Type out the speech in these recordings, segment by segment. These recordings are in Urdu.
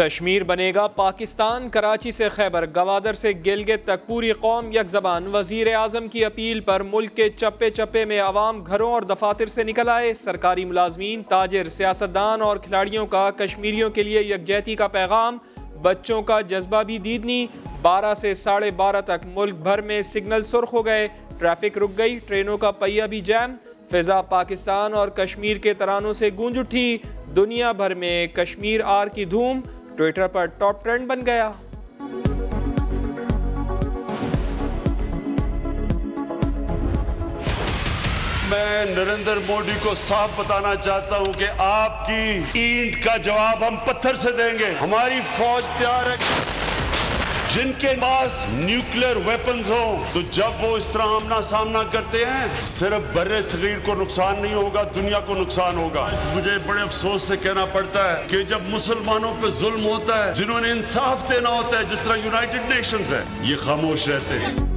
کشمیر بنے گا۔ پاکستان، کراچی سے خیبر، گوادر سے گلگت تک پوری قوم یک زبان۔ وزیر اعظم کی اپیل پر ملک کے چپے چپے میں عوام گھروں اور دفاتر سے نکل آئے۔ سرکاری ملازمین، تاجر، سیاستدان اور کھلاڑیوں کا کشمیریوں کے لیے یکجہتی کا پیغام۔ بچوں کا جذبہ بھی دیدنی۔ بارہ سے ساڑھے بارہ تک ملک بھر میں سگنل سرخ ہو گئے۔ ٹریفک رک گئی، ٹرینوں کا پہیہ بھی جیم فضا پاکستان اور کشمیر کے ترانوں سے گونج اٹھی۔ دنیا بھر میں کشمیر آر کی دھوم۔ ٹویٹر پر ٹاپ ٹرینڈ بن گیا۔ میں نریندر موڈی کو صاف بتانا چاہتا ہوں کہ آپ کی اینٹ کا جواب ہم پتھر سے دیں گے۔ ہماری فوج تیار ہے۔ جن کے پاس نیوکلیر ویپنز ہوں تو جب وہ اس طرح آمنا سامنا کرتے ہیں، صرف بر صغیر کو نقصان نہیں ہوگا، دنیا کو نقصان ہوگا۔ مجھے بڑے افسوس سے کہنا پڑتا ہے کہ جب مسلمانوں پہ ظلم ہوتا ہے، جنہوں نے انصاف دینا ہوتا ہے، جس طرح یونائٹڈ نیشنز ہے یہ خاموش رہتے ہیں۔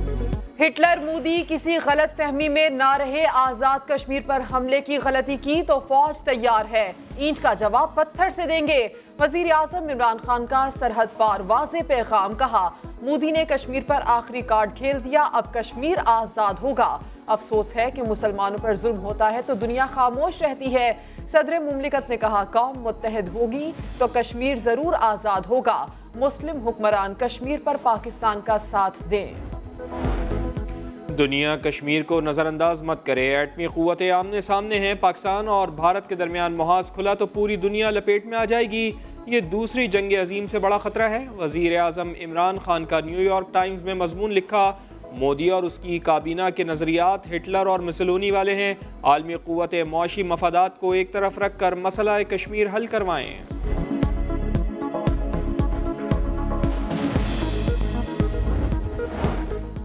ہٹلر مودی کسی غلط فہمی میں نہ رہے، آزاد کشمیر پر حملے کی غلطی کی تو فوج تیار ہے۔ اینٹ کا جواب پتھر سے دیں گے۔ وزیر اعظم عمران خان کا سرحد پار واضح پیغام کہا۔ مودی نے کشمیر پر آخری کارڈ کھیل دیا، اب کشمیر آزاد ہوگا۔ افسوس ہے کہ مسلمانوں پر ظلم ہوتا ہے تو دنیا خاموش رہتی ہے۔ صدر مملکت نے کہا، قوم متحد ہوگی تو کشمیر ضرور آزاد ہوگا۔ مسلم حکمران کشمیر پر پاکستان کا ساتھ دیں۔ دنیا کشمیر کو نظر انداز مت کرے۔ ایٹمی قوت آمنے سامنے ہیں۔ پاکستان اور بھارت کے درمیان محاذ کھلا تو پوری دنیا لپیٹ میں آ جائے گی۔ یہ دوسری جنگ عظیم سے بڑا خطرہ ہے۔ وزیر اعظم عمران خان کا نیو یارک ٹائمز میں مضمون لکھا، مودی اور اس کی کابینہ کے نظریات ہٹلر اور مسلونی والے ہیں۔ عالمی قوت معاشی مفادات کو ایک طرف رکھ کر مسئلہ کشمیر حل کروائیں۔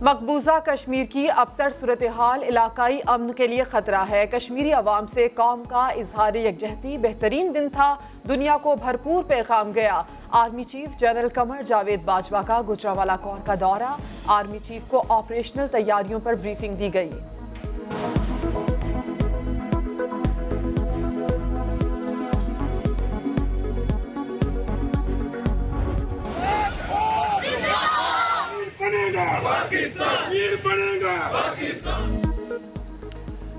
مقبوضہ کشمیر کی ابتر صورتحال علاقائی امن کے لیے خطرہ ہے۔ کشمیری عوام سے قوم کا اظہار یکجہتی بہترین دن تھا۔ دنیا کو بھرپور پیغام گیا۔ آرمی چیف جنرل کمر جاوید باجوہ کا گجراوالا کور کا دورہ۔ آرمی چیف کو آپریشنل تیاریوں پر بریفنگ دی گئی۔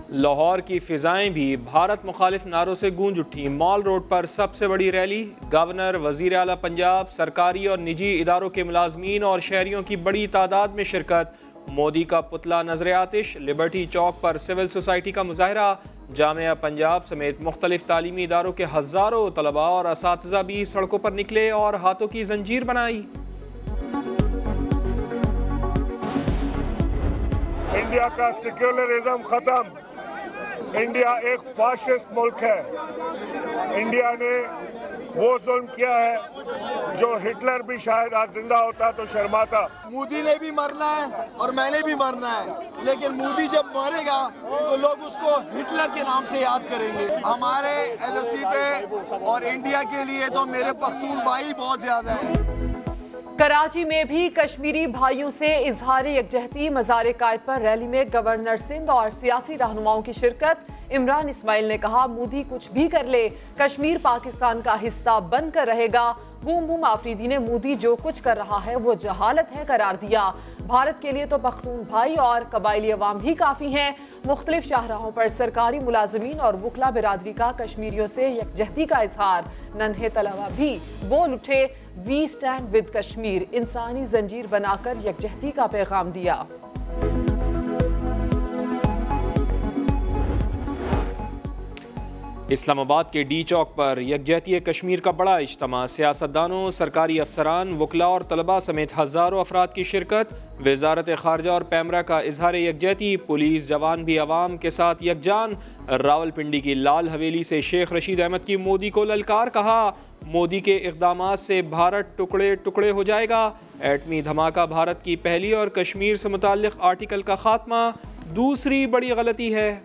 لاہور کی فضائیں بھی بھارت مخالف نعروں سے گونج اٹھی۔ مال روڈ پر سب سے بڑی ریلی۔ گورنر وزیر اعلیٰ پنجاب سرکاری اور نجی اداروں کے ملازمین اور شہریوں کی بڑی تعداد میں شرکت۔ مودی کا پتلا نظر آتش۔ لبرٹی چوک پر سول سوسائٹی کا مظاہرہ۔ جامعہ پنجاب سمیت مختلف تعلیمی اداروں کے ہزاروں طلباء اور اساتذہ بھی سڑکوں پر نکلے اور ہاتھوں کی زنجیر بنائی۔ انڈیا کا سیکولرزم ختم انڈیا ایک فاشسٹ ملک ہے انڈیا نے وہ ظلم کیا ہے جو ہٹلر بھی شاید آج زندہ ہوتا تو شرماتا مودی نے بھی مرنا ہے اور میں نے بھی مرنا ہے لیکن مودی جب مرے گا تو لوگ اس کو ہٹلر کے نام سے یاد کریں گے ہمارے ایل او سی پہ اور انڈیا کے لیے تو میرے پختون بھائی بہت زیادہ ہیں کراچی میں بھی کشمیری بھائیوں سے اظہار یکجہتی مزار قائد پر ریلی میں گورنر سندھ اور سیاسی رہنماؤں کی شرکت۔ عمران اسماعیل نے کہا، مودی کچھ بھی کر لے، کشمیر پاکستان کا حصہ بن کر رہے گا۔ بوم بوم آفریدی نے مودی جو کچھ کر رہا ہے، وہ جہالت ہے قرار دیا۔ بھارت کے لیے تو پختون بھائی اور قبائلی عوام ہی کافی ہیں۔ مختلف شاہراہوں پر سرکاری ملازمین اور وکلا برادری کا کشمیریوں سے یکجہتی کا اظہار۔ ننھے طلبہ بھی بول اٹھے۔ وی سٹینڈ ود کشمیر، انسانی زنجیر بنا کر یکجہتی کا پیغام دیا۔ اسلام آباد کے ڈی چوک پر یکجہتی کشمیر کا بڑا اجتماع، سیاستدانوں، سرکاری افسران وکلا اور طلباء سمیت ہزاروں افراد کی شرکت۔ وزارت خارجہ اور پیمرا کا اظہار یکجہتی، پولیس جوان بھی عوام کے ساتھ یکجان۔ راول پنڈی کی لال حویلی سے شیخ رشید احمد کی مودی کو للکار کہا، مودی کے اقدامات سے بھارت ٹکڑے ٹکڑے ہو جائے گا۔ ایٹمی دھماکہ بھارت کی پہلی اور کشمیر سے متعلق آرٹیکل کا خاتمہ۔ دوسری بڑی غلطی ہے۔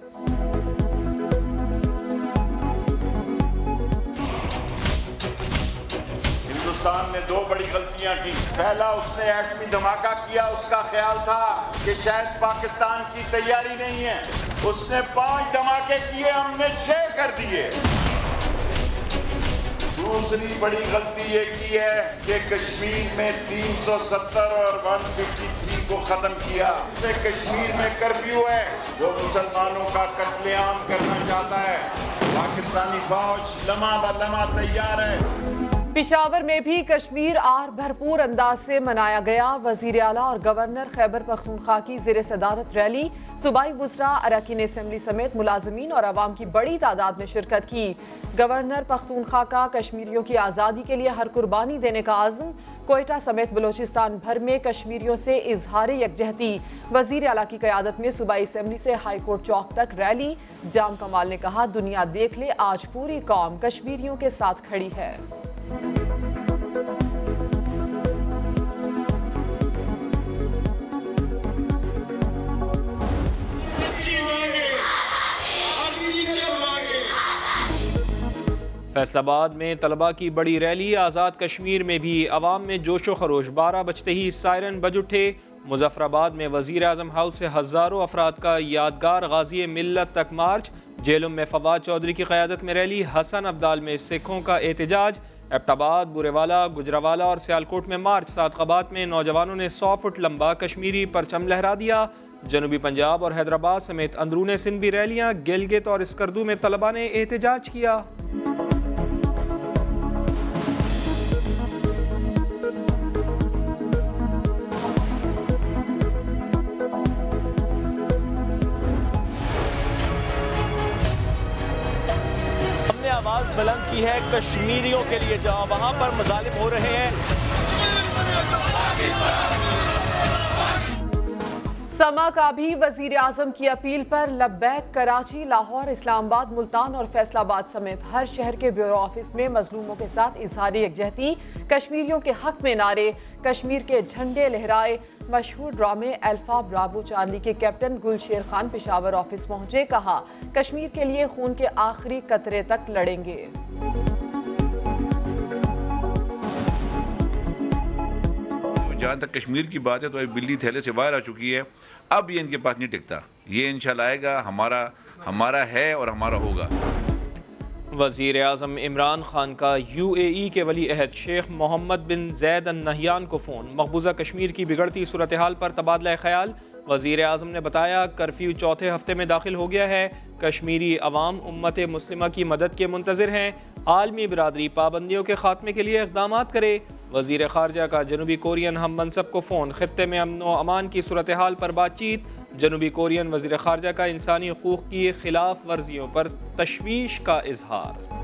ہندوستان نے دو بڑی غلطیاں کی۔ پہلا، اس نے ایٹمی دھماکہ کیا، اس کا خیال تھا کہ شاید پاکستان کی تیاری نہیں ہے۔ اس نے پانچ دھماکے کیے، ہم نے چھ کر دیے۔ دوسری بڑی غلطی یہ کی ہے کہ کشمیر میں تین سو ستر اور ون ففٹی تھری کو ختم کیا۔ اس سے کشمیر میں کرفیو ہے۔ وہ مسلمانوں کا قتل عام کرنا چاہتا ہے۔ پاکستانی فوج لمحہ ب لمحہ تیار ہے۔ پشاور میں بھی کشمیر آر بھرپور انداز سے منایا گیا۔ وزیر اعلیٰ اور گورنر خیبر پختونخوا کی زیر صدارت ریلی صوبائی وزراء اراکین اسمبلی سمیت ملازمین اور عوام کی بڑی تعداد میں شرکت کی۔ گورنر پختونخوا کا کشمیریوں کی آزادی کے لیے ہر قربانی دینے کا عزم، کوئٹہ سمیت بلوچستان بھر میں کشمیریوں سے اظہار یکجہتی۔ وزیر اعلیٰ کی قیادت میں صوبائی اسمبلی سے ہائی کورٹ چوک تک ریلی۔ جام کمال نے کہا، دنیا دیکھ لے، آج پوری قوم کشمیریوں کے ساتھ کھڑی ہے۔ فیصل آباد میں طلبہ کی بڑی ریلی، آزاد کشمیر میں بھی عوام میں جوش و خروش۔ بارہ بجتے ہی سائرن بج اٹھے۔ مظفر آباد میں وزیر اعظم ہاؤس سے ہزاروں افراد کا یادگار غازی ملت تک مارچ۔ جیلم میں فواد چودھری کی قیادت میں ریلی۔ حسن عبدال میں سکھوں کا احتجاج۔ ایبٹ بورے والا گجراوالا اور سیالکوٹ میں مارچ سات قبات میں نوجوانوں نے سو فٹ لمبا کشمیری پرچم لہرا دیا۔ جنوبی پنجاب اور حیدرآباد سمیت اندرون سندھ بھی ریلیاں گلگت اور اسکردو میں طلبہ نے احتجاج کیا۔ آواز بلند کی ہے کشمیریوں کے لیے جہاں وہاں پر مظالم ہو رہے ہیں۔ سما کا بھی وزیر اعظم کی اپیل پر لبیک، کراچی، لاہور، اسلام آباد، ملتان اور فیصل آباد سمیت ہر شہر کے بیورو آفس میں مظلوموں کے ساتھ اظہار یکجہتی، کشمیریوں کے حق میں نعرے، کشمیر کے جھنڈے لہرائے، مشہور ڈرامے الفا برابو چارلی کے کیپٹن گل شیر خان پشاور آفس پہنچے، کہا، کشمیر کے لیے خون کے آخری قطرے تک لڑیں گے۔ جہاں تک کشمیر کی بات ہے تو بلی تھیلے سے باہر آ چکی ہے۔ اب یہ ان کے پاس نہیں ٹکتا۔ یہ انشاءاللہ آئے گا، ہمارا ہمارا ہے اور ہمارا ہوگا۔ وزیر اعظم عمران خان کا یو اے ای کے ولی عہد شیخ محمد بن زید النہیان کو فون۔ مقبوضہ کشمیر کی بگڑتی صورتحال پر تبادلہ خیال۔ وزیر اعظم نے بتایا، کرفیو چوتھے ہفتے میں داخل ہو گیا ہے۔ کشمیری عوام امت مسلمہ کی مدد کے منتظر ہیں۔ عالمی برادری پابندیوں کے خاتمے کے لیے اقدامات کرے۔ وزیر خارجہ کا جنوبی کورین ہم منصب کو فون۔ خطے میں امن و امان کی صورتحال پر بات چیت۔ جنوبی کورین وزیر خارجہ کا انسانی حقوق کی خلاف ورزیوں پر تشویش کا اظہار۔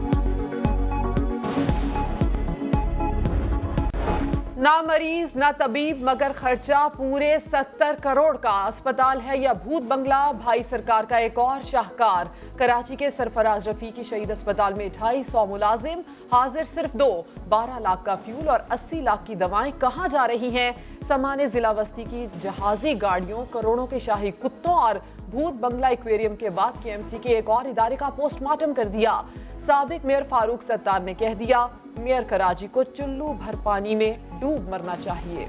نہ مریض، نہ طبیب، مگر خرچہ پورے ستر کروڑ کا اسپتال ہے یا بھوت بنگلہ۔ بھائی سرکار کا ایک اور شاہکار۔ کراچی کے سرفراز رفیقی شہید اسپتال میں ڈھائی سو ملازم، حاضر صرف دو، بارہ لاکھ کا فیول اور اسی لاکھ کی دوائیں کہاں جا رہی ہیں؟ سامان ضلع وسطی کی جہازی گاڑیوں، کروڑوں کے شاہی کتوں اور بھوت بنگلہ ایکویریم کے بعد کے ایم سی کے ایک اور ادارے کا پوسٹ مارٹم کر دیا۔ سابق میئر فاروق ستار نے کہہ دیا میئر کراچی کو چلو بھر پانی میں ڈوب مرنا چاہیے۔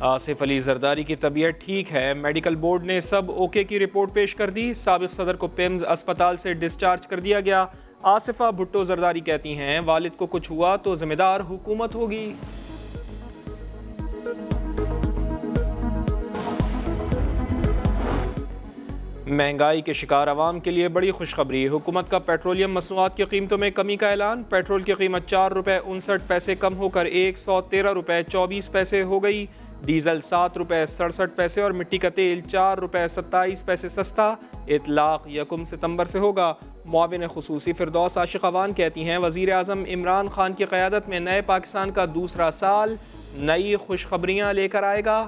آصف علی زرداری کی طبیعت ٹھیک ہے، میڈیکل بورڈ نے سب اوکے کی رپورٹ پیش کر دی۔ سابق صدر کو پیمز اسپتال سے ڈسچارج کر دیا گیا۔ آصفہ بھٹو زرداری کہتی ہیں، والد کو کچھ ہوا تو ذمہ دار حکومت ہوگی۔ مہنگائی کے شکار عوام کے لیے بڑی خوشخبری۔ حکومت کا پیٹرولیم مصنوعات کی قیمتوں میں کمی کا اعلان۔ پیٹرول کی قیمت چار روپے انسٹھ پیسے کم ہو کر ایک سو تیرہ روپے چوبیس پیسے ہو گئی۔ ڈیزل سات روپے سڑسٹھ پیسے اور مٹی کا تیل چار روپے ستائیس پیسے سستا۔ اطلاق یکم ستمبر سے ہوگا۔ معاون خصوصی فردوس عاشق اوان کہتی ہیں وزیر اعظم عمران خان کی قیادت میں نئے پاکستان کا دوسرا سال، نئی خوشخبریاں لے کر آئے گا۔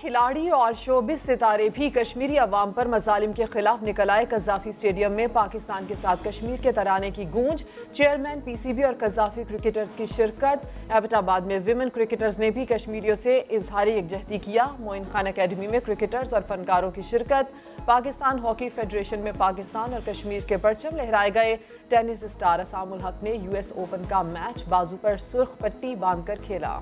کھلاڑی اور شوبز ستارے بھی کشمیری عوام پر مظالم کے خلاف نکل آئے قذافی سٹیڈیم میں۔ پاکستان کے ساتھ کشمیر کے ترانے کی گونج۔ چیئرمین پی سی بی اور قذافی کرکٹرز کی شرکت۔ ایبٹ آباد میں ویمن کرکٹرز نے بھی کشمیریوں سے اظہاری یکجہتی کیا۔ موئن خان اکیڈمی میں کرکٹرز اور فنکاروں کی شرکت۔ پاکستان ہاکی فیڈریشن میں پاکستان اور کشمیر کے پرچم لہرائے گئے۔ ٹینس اسٹار اسام الحق نے یو ایس اوپن کا میچ بازو پر سرخ پٹی باندھ کر کھیلا۔